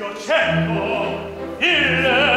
io cerco il